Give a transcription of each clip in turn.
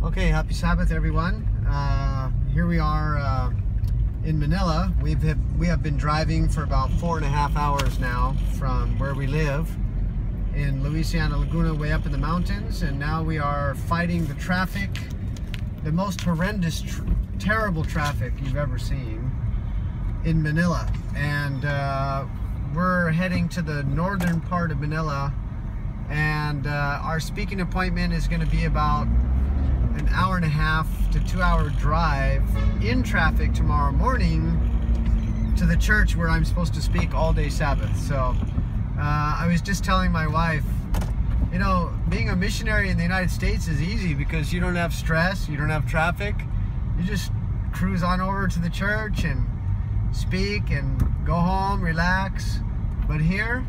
Okay, happy Sabbath, everyone. Uh, here we are uh, in Manila. We've have, we have been driving for about four and a half hours now from where we live in Luisiana Laguna, way up in the mountains, and now we are fighting the traffic, the most horrendous, tr terrible traffic you've ever seen in Manila. And uh, we're heading to the northern part of Manila, and uh, our speaking appointment is going to be about an hour and a half to two hour drive in traffic tomorrow morning to the church where I'm supposed to speak all day Sabbath. So uh, I was just telling my wife, you know, being a missionary in the United States is easy because you don't have stress, you don't have traffic. You just cruise on over to the church and speak and go home, relax. But here,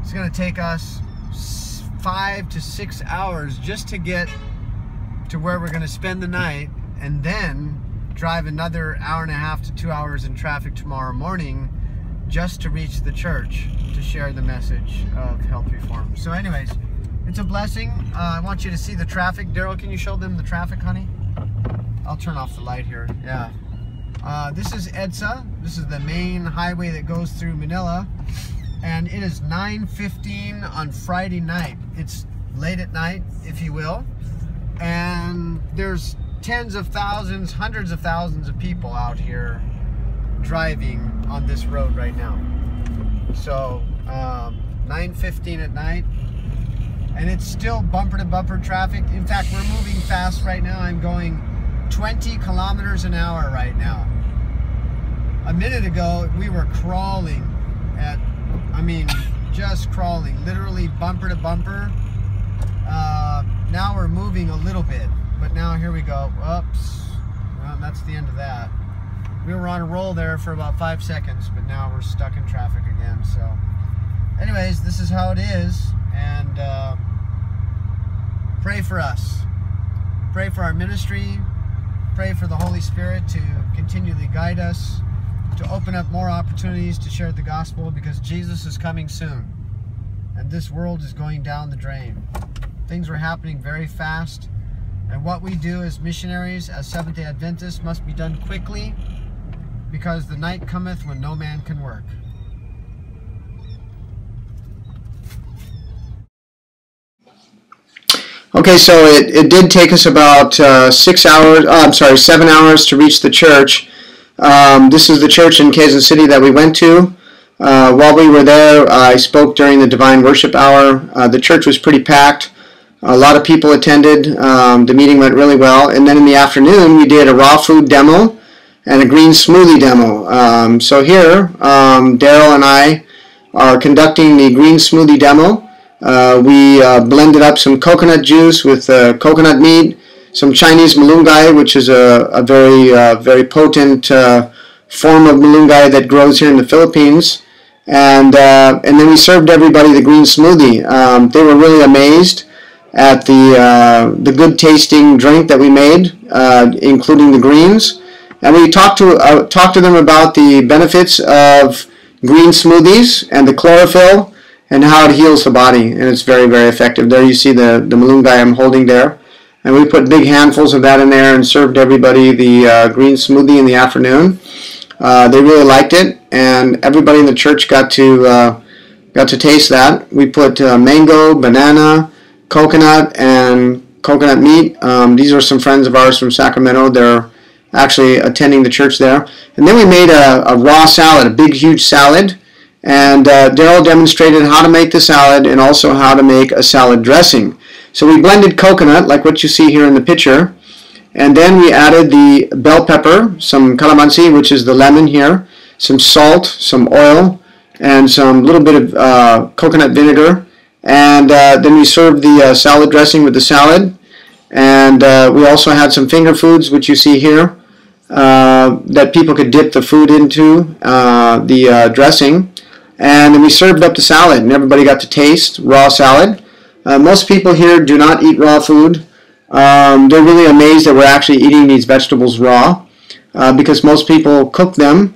it's going to take us five to six hours just to get to where we're going to spend the night and then drive another hour and a half to two hours in traffic tomorrow morning just to reach the church to share the message of health reform. So anyways, it's a blessing. Uh, I want you to see the traffic. Daryl, can you show them the traffic, honey? I'll turn off the light here. Yeah. Uh, this is EDSA. This is the main highway that goes through Manila. And it is 9.15 on Friday night. It's late at night, if you will and there's tens of thousands, hundreds of thousands of people out here driving on this road right now. So um, 9:15 at night, and it's still bumper to bumper traffic. In fact, we're moving fast right now. I'm going 20 kilometers an hour right now. A minute ago, we were crawling at, I mean, just crawling, literally bumper to bumper. Uh, now we're moving a little bit, but now here we go. Oops. Well, that's the end of that. We were on a roll there for about five seconds, but now we're stuck in traffic again. So, anyways, this is how it is, and uh, pray for us. Pray for our ministry. Pray for the Holy Spirit to continually guide us, to open up more opportunities to share the gospel because Jesus is coming soon, and this world is going down the drain. Things were happening very fast. And what we do as missionaries, as Seventh-day Adventists, must be done quickly because the night cometh when no man can work. Okay, so it, it did take us about uh, six hours, oh, I'm sorry, seven hours to reach the church. Um, this is the church in Quezon City that we went to. Uh, while we were there, I spoke during the Divine Worship Hour. Uh, the church was pretty packed. A lot of people attended. Um, the meeting went really well. And then in the afternoon, we did a raw food demo and a green smoothie demo. Um, so here, um, Daryl and I are conducting the green smoothie demo. Uh, we uh, blended up some coconut juice with uh, coconut meat, some Chinese malunggay, which is a, a very, uh, very potent uh, form of malunggay that grows here in the Philippines. And, uh, and then we served everybody the green smoothie. Um, they were really amazed at the uh, the good tasting drink that we made, uh, including the greens, and we talked to uh, talked to them about the benefits of green smoothies and the chlorophyll and how it heals the body, and it's very very effective. There you see the the malunggay I'm holding there, and we put big handfuls of that in there and served everybody the uh, green smoothie in the afternoon. Uh, they really liked it, and everybody in the church got to uh, got to taste that. We put mango, banana coconut and coconut meat. Um, these are some friends of ours from Sacramento. They're actually attending the church there. And then we made a, a raw salad, a big, huge salad. And uh, Daryl demonstrated how to make the salad and also how to make a salad dressing. So we blended coconut, like what you see here in the picture. And then we added the bell pepper, some calamansi, which is the lemon here, some salt, some oil, and some little bit of uh, coconut vinegar and uh, then we served the uh, salad dressing with the salad. And uh, we also had some finger foods, which you see here, uh, that people could dip the food into, uh, the uh, dressing. And then we served up the salad, and everybody got to taste raw salad. most people here do not eat raw food. Um, they're really amazed that we're actually eating these vegetables raw because most people cook them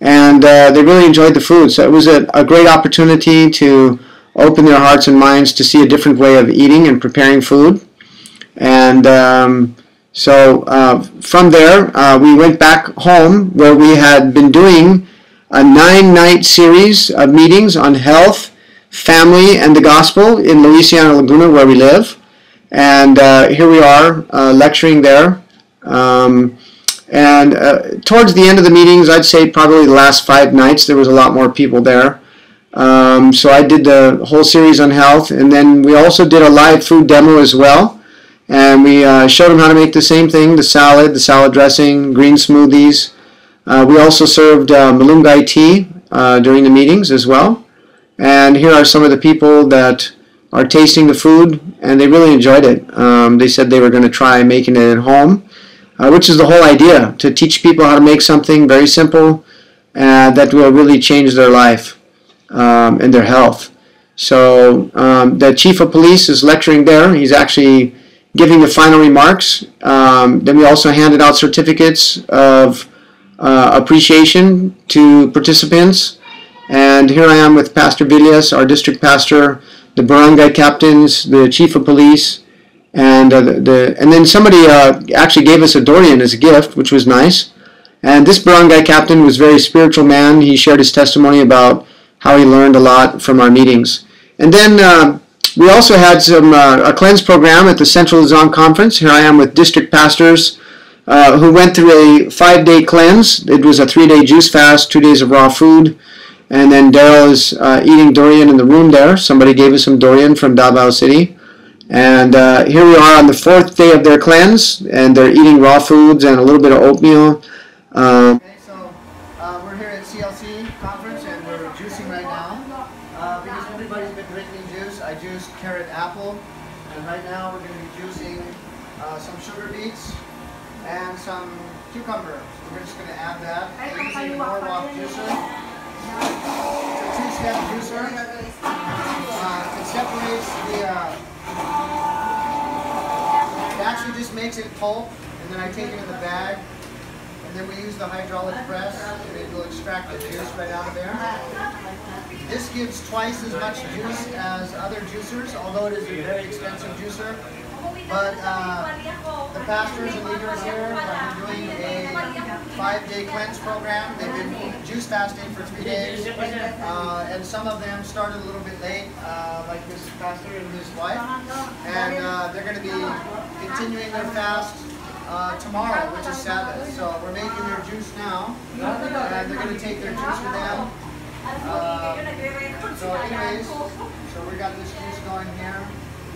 and they really enjoyed the food. So it was a, a great opportunity to open their hearts and minds to see a different way of eating and preparing food. And um, so uh, from there, uh, we went back home where we had been doing a nine night series of meetings on health, family, and the gospel in Luisiana Laguna, where we live. And uh, here we are uh, lecturing there. Um, and uh, towards the end of the meetings, I'd say probably the last five nights, there was a lot more people there. Um, so I did the whole series on health, and then we also did a live food demo as well. And we uh, showed them how to make the same thing, the salad, the salad dressing, green smoothies. Uh, we also served uh, malunggay tea uh, during the meetings as well. And here are some of the people that are tasting the food, and they really enjoyed it. Um, they said they were going to try making it at home uh, which is the whole idea to teach people how to make something very simple uh, that will really change their life um, and their health. So um, the chief of police is lecturing there. He's actually giving the final remarks. Um, then we also handed out certificates of uh, appreciation to participants. And here I am with Pastor Villas, our district pastor, the barangay captains, the chief of police, and uh, the, the, and then somebody uh, actually gave us a durian as a gift, which was nice. And this barangay captain was a very spiritual man. He shared his testimony about how he learned a lot from our meetings. And then uh, we also had some uh, a cleanse program at the Central Luzon Conference. Here I am with district pastors uh, who went through a five-day cleanse. It was a three-day juice fast, two days of raw food. And then Daryl is uh, eating durian in the room there. Somebody gave us some durian from Davao City. And uh, here we are on the fourth day of their cleanse, and they're eating raw foods and a little bit of oatmeal. Um, okay, so uh, we're here at CLC conference, and we're juicing right now. Uh, because drinking juice, I juiced carrot apple, and right now we're going to be juicing uh, some sugar beets and some cucumber. So we're just going to add that. We're using a Norwalk juicer. It's a two-step juicer. Uh, it separates the uh, it actually just makes it pulp, and then I take it in the bag, and then we use the hydraulic press, and it will extract the juice right out of there. This gives twice as much juice as other juicers, although it is a very expensive juicer. But uh, the pastors and leaders here have been doing a five-day cleanse program. They've been juice fasting for three days, uh, and some of them started a little bit late, uh, like this pastor and his wife. And uh, they're going to be continuing their fast uh, tomorrow, which is Sabbath. So we're making their juice now, and they're going to take their juice with them. Uh, so anyways, so we got this juice going here.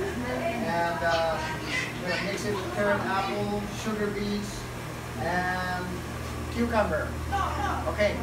And uh, we're going to mix it with carrot, apple, sugar beets, and cucumber. Okay.